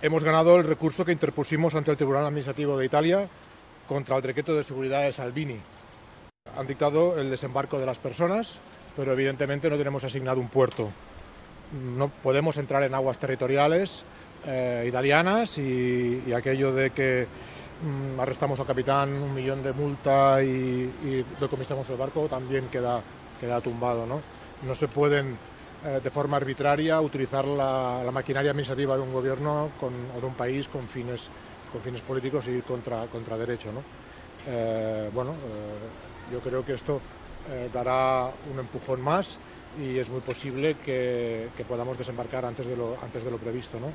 Hemos ganado el recurso que interpusimos ante el Tribunal Administrativo de Italia contra el decreto de seguridad de Salvini. Han dictado el desembarco de las personas, pero evidentemente no tenemos asignado un puerto. No podemos entrar en aguas territoriales eh, italianas y, y, aquello de que mm, arrestamos al capitán, un millón de multa y, y decomisamos el barco también queda, queda tumbado. ¿no? no se pueden eh, de forma arbitraria utilizar la, la, maquinaria administrativa de un gobierno con, o de un país con fines, con fines políticos y contra, contra derecho. ¿no? Eh, bueno, eh, yo creo que esto dará un empujón más y es muy posible que, que podamos desembarcar antes de lo, antes de lo previsto. ¿no?